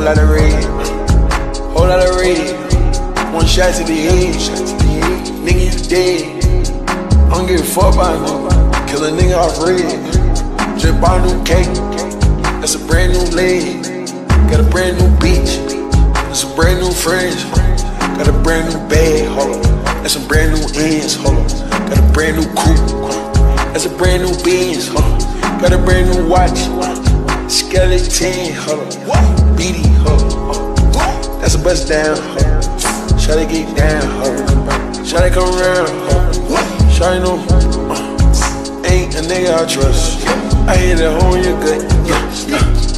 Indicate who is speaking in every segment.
Speaker 1: lot of red, whole lot of red. One shot to the head, nigga you dead. I don't give a fuck about nigga, kill a nigga off red. Just bought a new cake, that's a brand new leg. Got a brand new beach, that's a brand new friends. Got a brand new bag, hold on. That's some brand new ends, hold on. Got a brand new coupe, that's a brand new Benz, hold on. Got a brand new watch, skeleton, hold on. Bust down. Shawty get down. Shawty come on. Shawty know, uh, ain't a nigga I trust. I hit a hole in your gut,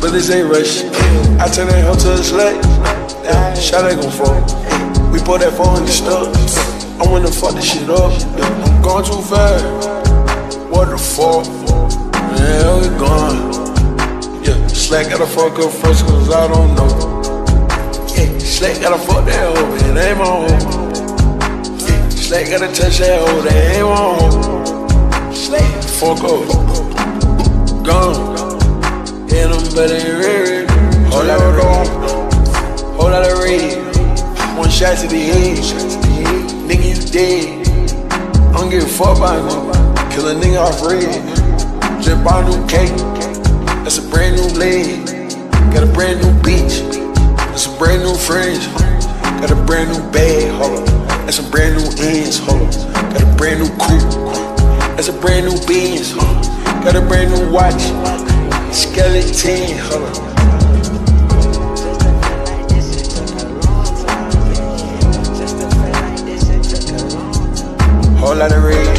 Speaker 1: but this ain't rush. I turn that hoe to a slut, Shawty gon' fall. We put that phone in the stuff. I wanna fuck this shit up. Yeah, I'm going too fast. What the fuck? Yeah, we gone. Yeah, Slack gotta fuck up first cause I don't know. Yeah, gotta fuck that hoe, it ain't my hoe. Yeah, gotta touch that hoe, that ain't my hoe. Slack, fuck up. Gone. Yeah, them better ain't ready. Whole lot of red. Whole lot of red. One shot to the head. Nigga, you dead. I don't give a fuck about nigga. Kill a nigga off red. Just bought a new cake. That's a brand new leg. Got a brand new beach. Brand new friends. Got a brand new bag. Hold on. That's some brand new ends. Hold on. Got a brand new coupe. That's a brand new Benz. Got a brand new watch. Skeleton. Hold on. Whole lot of red,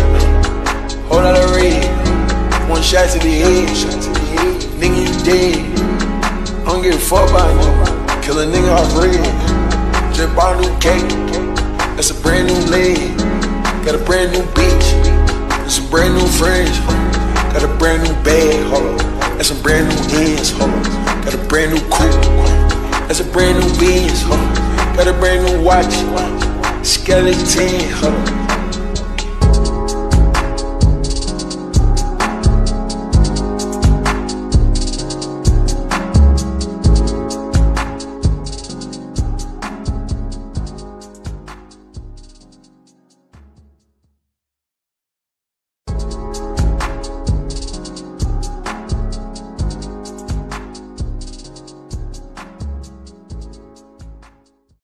Speaker 1: whole lot of red. One shot to the head, nigga you dead. I don't give a fuck about you. Kill a nigga off red. Just bought a new cake, that's a brand new leg. Got a brand new beach, that's a brand new friends. Got a brand new bag, hold on. That's some brand new ends, hold on. Got a brand new coupe, that's a brand new Benz, hold on. Got a brand new watch, skeleton, hold on.